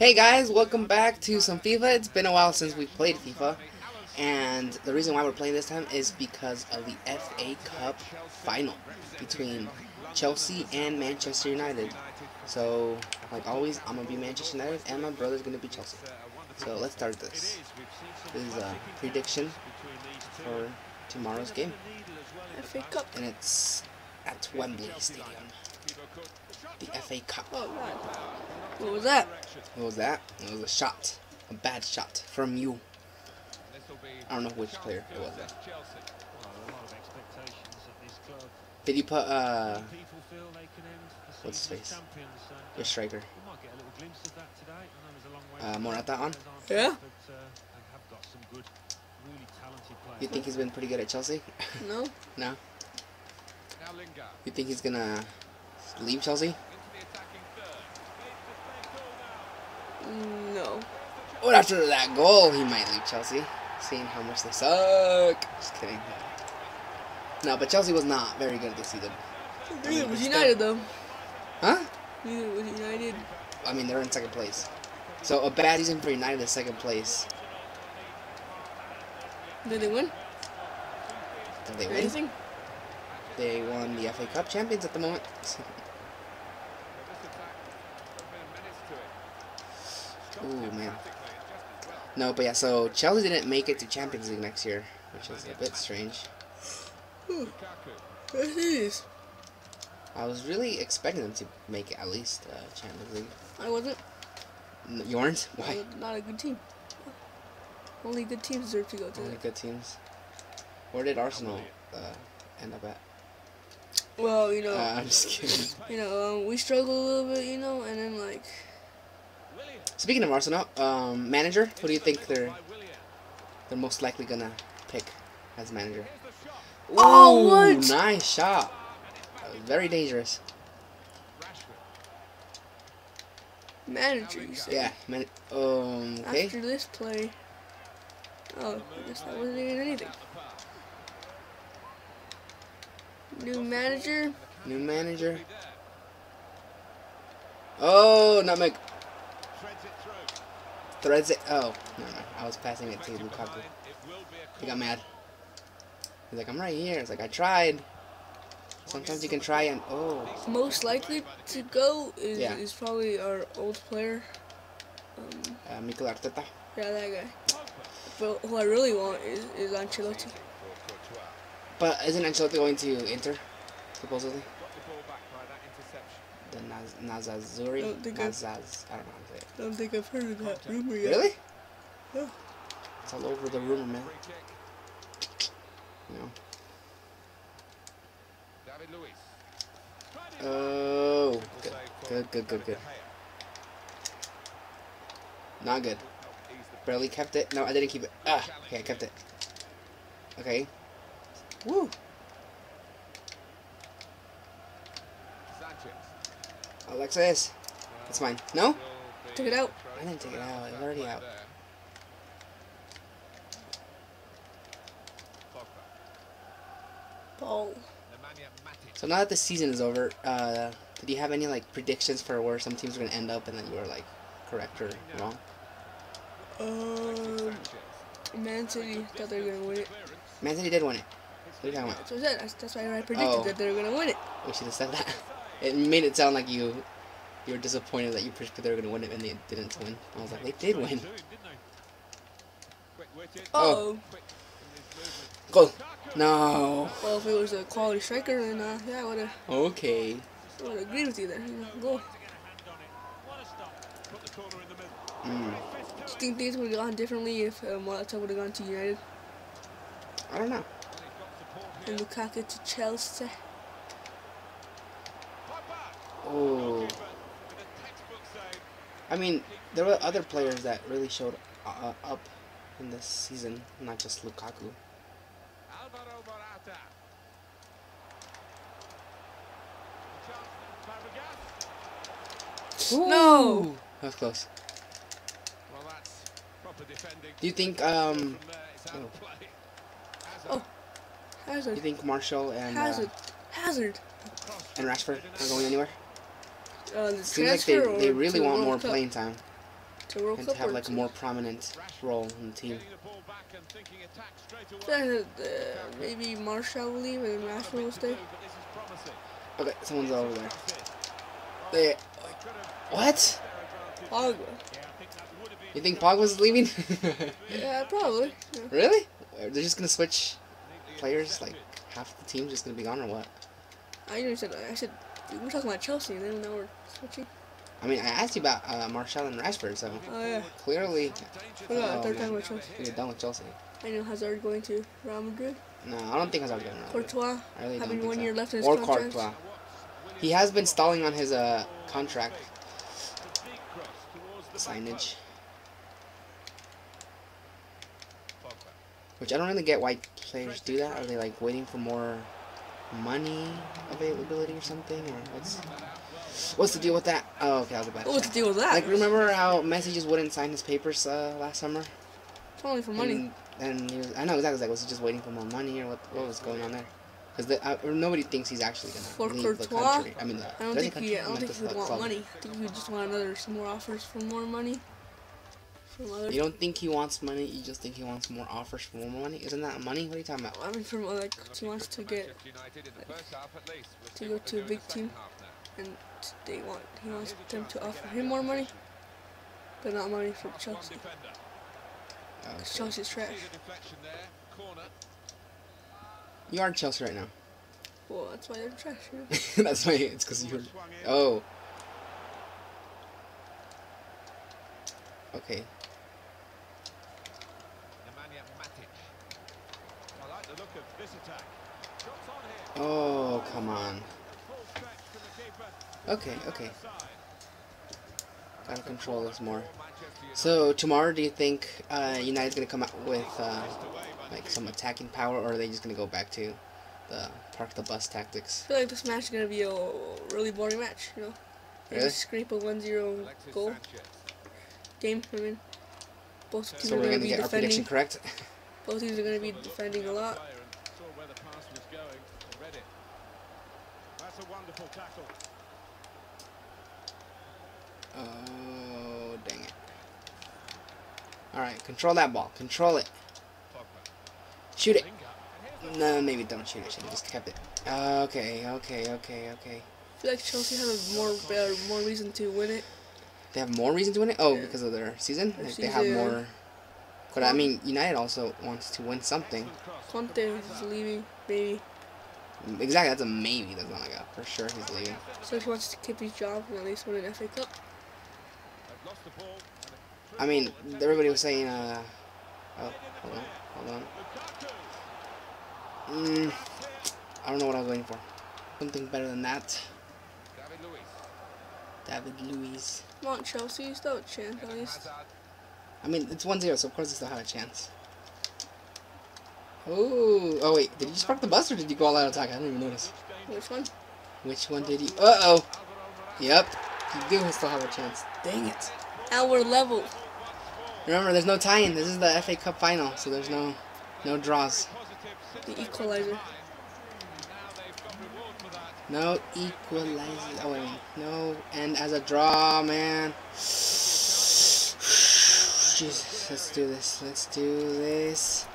Hey guys, welcome back to some FIFA. It's been a while since we played FIFA. And the reason why we're playing this time is because of the FA Cup final between Chelsea and Manchester United. So, like always, I'm going to be Manchester United and my brother's going to be Chelsea. So let's start this. This is a prediction for tomorrow's game. FA Cup. And it's at Wembley Stadium. The FA Cup. Oh, God. What was that? What was that? It was a shot. A bad shot from you. I don't know which player it was. Though. Did you put, uh, what's his face? Your striker. Uh, Morata on? Yeah? You think he's been pretty good at Chelsea? No? no? You think he's gonna leave Chelsea? No. Well, after that goal, he might leave Chelsea, seeing how much they suck. Just kidding. No, but Chelsea was not very good this season. Neither was United, though. Huh? Neither was United. I mean, they're in second place. So a bad season for United is second place. Did they win? Did they win? Anything? They won the FA Cup champions at the moment. Ooh, man. No, but yeah, so Chelsea didn't make it to Champions League next year, which is a bit strange. It is. I was really expecting them to make it at least uh, Champions League. I wasn't. N- You weren't? Why? Not a good team. Only good teams deserve to go to Only good teams. Where did Arsenal uh, end up at? Well, you know, Uh, I'm just kidding. you know, um, we struggle a little bit, you know, and then like, Speaking of Arsenal, um, manager, who do you think they're they're most likely gonna pick as manager? Oh, what? Nice shot. Very dangerous. manager, you say. Yeah, man. Um, okay. After this play. Oh, I guess that wasn't even anything. New manager. New manager. Oh, not nutmeg. Threads it. Oh, no, no. I was passing it to Lukaku. He got mad. He's like, I'm right here. It's like, I tried. Sometimes you can try and, oh. Most likely to go is, Yeah. is probably our old player. Um, Uh, Mikel Arteta. yeah, that guy. But who I really want is, is Ancelotti. But isn't Ancelotti going to Inter, supposedly? The Naz Nazazuri? I- Nazaz. I don't know how to say it. I don't think I've heard of that rumor yet. Really? Yeah. It's all over the rumor, man. You know. Oh, good, good, good, good, good. Not good. Barely kept it. No, I didn't keep it. Ah, okay, I kept it. Okay. Woo. Alexis, it's mine. No, Took it out. I didn't take it out. It's already out. Ball. So now that the season is over, uh, did you have any like predictions for where some teams are gonna end up, and that you were like correct or wrong? Um, Man City thought they were gonna win it. Man City did win it. Are you talking about? That's what I said. That's, that's why I predicted Oh. that they were gonna win it. We should have said that. It made it sound like you you were disappointed that you predicted they were gonna win it and they didn't win. I was like, they did win. Oh. Go. No. Well, if it was a quality striker, then uh, yeah, I would have Okay. I would have agreed with you there. You know, goal. Mm. Do you think things would have gone differently if uh, Morata would have gone to United I don't know. and Lukaku to Chelsea? Oh. I mean, there were other players that really showed uh, up in this season, not just Lukaku. No! That was close. Do you think um Oh, do Hazard. you think Martial and uh, Hazard. Hazard. and Rashford are going anywhere? Uh, the Seems like they transfer they really want World more Cup? playing time. to World and Cup to have like a more prominent role in the team. I said, uh, maybe Martial will leave and Rashford will stay. Okay, someone's over there. They, what? Pogba. You think Pogba's leaving? Yeah, probably. Yeah. really? They're just gonna switch players? Like half the team's just gonna be gone or what? I even said I said we were talking about Chelsea and then now we're switching. I mean, I asked you about uh, Martial and Rashford, so Oh yeah. clearly Forgot. I Oh, thought man. talking about Chelsea. you're done with Chelsea. I know Hazard going to Real Madrid. No, I don't think Hazard's going to Courtois I really having one so. year left in his Or contract. Courtois. He has been stalling on his uh, contract signage. Which I don't really get why players do that. Are they like waiting for more money availability or something? Or what's what's the deal with that? Oh, okay, I was about to What's the deal with that? Like, remember how Messi just wouldn't sign his papers uh, last summer? it's only for money. And, and he was, I know exactly. Like, was he just waiting for more money or what? What was going on there? Because uh, nobody thinks he's actually gonna For leave the Courtois, country. I mean, the, I don't think country, he. I I don't think he would want club. money. I think he would just want another some more offers for more money. From other. You don't think he wants money? You just think he wants more offers for more money? Isn't that money? What are you talking about? I mean, from like he wants to get to go to a big team, and they want he wants them to offer him more money, but not money from Chelsea. Oh, 'Cause okay. Chelsea's trash. You are Chelsea right now. Well, that's why they're trash. You know? That's why it's because you're. Oh. Okay. Oh, come on. Okay, okay. Gotta control this more. So tomorrow, do you think uh, United's gonna come out with uh, like some attacking power, or are they just gonna go back to the park the bus tactics? I feel like this match is gonna be a really boring match. You know, they Really? just scrape a 1-0 goal game. I mean, both teams So are we're gonna gonna be get our prediction defending. correct. Both teams are gonna be defending a lot. That's wonderful tackle. Oh, dang it. Alright, control that ball. Control it. Shoot it. No, maybe don't shoot it. Should have just kept it. Okay, okay, okay, okay. I feel like Chelsea have a more better, more reason to win it. They have more reason to win it? Oh, Yeah. because of their season? Their Like, they have more... But I mean, United also wants to win something. Conte is leaving, maybe. Exactly, that's a maybe. That's not like a for sure he's leaving. So he wants to keep his job and at least win an FA Cup. They've lost the ball. I mean, everybody was saying, uh... Oh, hold on, hold on. Mm, I don't know what I was waiting for. Something better than that. David Luiz. David Luiz. Come on, Chelsea, you still have a chance at least. I mean, it's 1-0, so of course they still have a chance. Oh, oh wait, did you spark the bus or did you go all out attack? I didn't even notice. Which one? Which one did you? Uh-oh. Yep, you do still have a chance. Dang it. Our level. Remember, there's no tie-in. This is the FA Cup final, so there's no no draws. The equalizer. No equalizer. Oh, wait. No, and as a draw, man. Jesus, let's do this. Let's do this.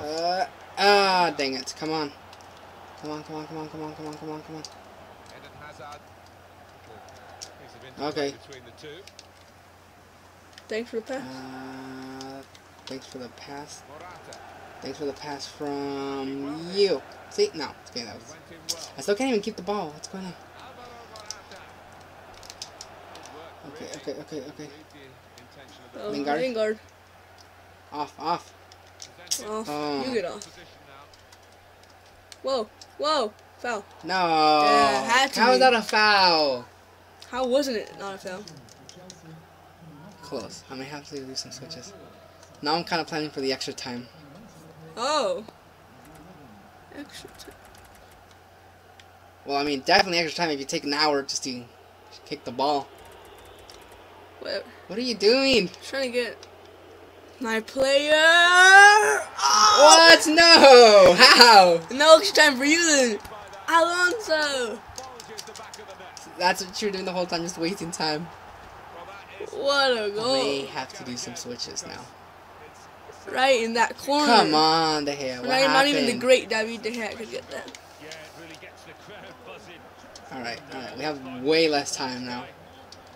Uh, ah, dang it. Come on. Come on, come on, come on, come on, come on, come on, come on. Eden Hazard. Piece of Okay. interplay Between the two. Thanks for the pass. Uh, thanks for the pass. Thanks for the pass from you. See? No. Okay, that was... Went in well. I still can't even keep the ball. What's going on? Alvaro Morata. Good work. Okay, okay, okay, okay. Leave the intention of the Oh, Lingard? Lingard. Off, off. Off. Oh. You get off. Whoa. Whoa. Foul. No. Yeah, had to How is be. that a foul? How wasn't it not a foul? Close. I may have to do some switches. Now I'm kind of planning for the extra time. Oh. Extra time. Well, I mean, definitely extra time if you take an hour just to kick the ball. Whatever. What are you doing? Trying to get my player. Oh! What? No! How? No extra time for you then. Alonso. Apologies the back of the net. That's what you were doing the whole time, just wasting time. What a goal! may have to do some switches now. Right in that corner. Come on, De Gea. What Not, not even the great David De Gea could get that. Yeah, it really gets the crowd buzzing. All right, all right. We have way less time now.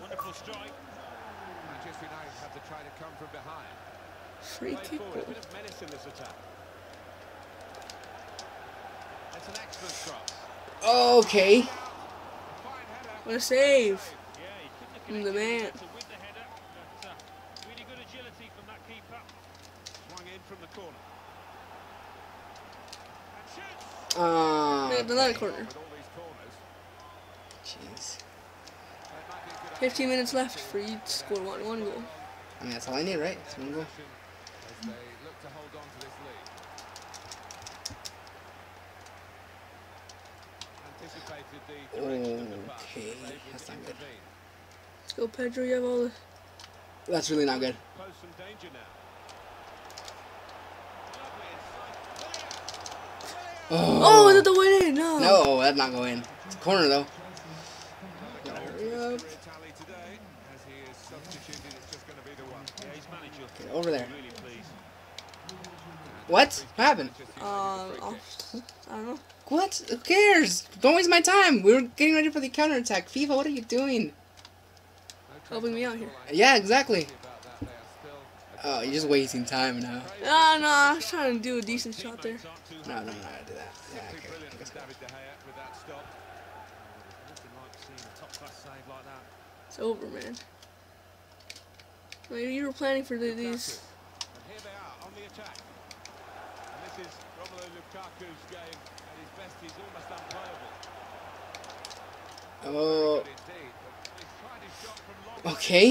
Wonderful strike. Manchester United have to try to come from behind. Free Play kick. forward, a bit of menace in this attack. It's an excellent cross. Okay. What a save Yeah, he from the man. to the header, uh, really good agility from that keeper. Swung in from the corner. And shoots! Uh, Yeah, another corner. With all these corners, Jeez. that might be a good 15 minutes left for you to score one one goal. I mean, that's all I need, right? It's one goal. Action as they look to hold on to this lead. Anticipated the direction of the pass. Okay, that's not good. Let's go, Pedro. You have all the. That's really not good. Pose some danger now. Oh, Oh, is it the win in? No. no, that'd not going in. It's a corner though. Gotta hurry up. Tally today, as he is substituted, it's just going to be the one. Yeah, he's manager. Get over there. Really pleased. What? What happened? Um, I don't know. What? Who cares? Don't waste my time. We were getting ready for the counterattack. FIFA, what are you doing? Helping me out here. Yeah, exactly. About that, they are still Oh, you're just wasting time now. No, no, I was trying to do a decent shot there. aren't No, no, no, I do that. Yeah, okay. brilliant I guess from David De Gea with that stop. Nothing like seeing a top-class save like that. It's over, man. Maybe you were planning for the, these. And here they are on the attack. And this is Romelu Lukaku's game. At his best, he's almost unplayable. Oh, Good indeed. But he's tried his shot from long range. okay.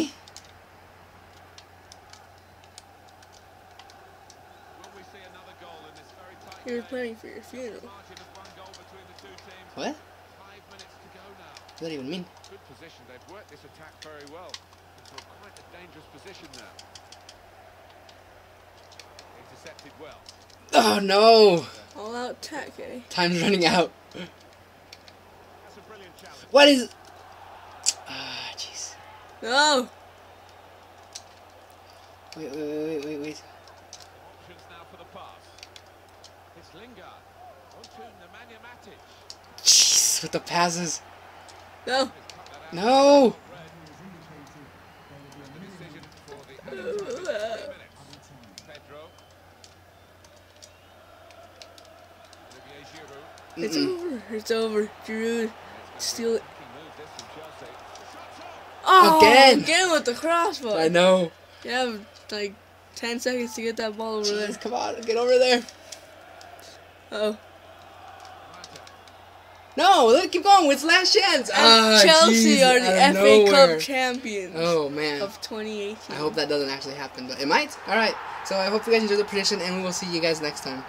Will we see another goal in this very tight You were game? planning for your funeral. Margin of one goal between the two teams. What? Five minutes to go now. What does that even mean? Good position. They've worked this attack very well. Into quite a dangerous position now. Intercepted well. Oh no! All out attack, eh? Time's running out. That's a brilliant challenge. What is? Ah, jeez. No! Wait, wait, wait, wait, wait, wait. Options now for the pass. It's Lingard. On to Nemanja Matic. Jeez, with the passes. No! He's cut that out. No! Red. And the decision for the added time is three minutes. Pedro. Olivier Giroud. It's over. It's over. Giroud. Steal it. He moved this from Chelsea. Shots on. Oh! Again. Again with the crossbar. I know. You have like 10 seconds to get that ball over there. Come on, get over there. Oh. No, look, keep going. It's last chance. Ah, Chelsea jeez, are the FA nowhere. Cup champions Oh man. of 2018. I hope that doesn't actually happen, but it might. All right. So I hope you guys enjoyed the prediction, and we will see you guys next time.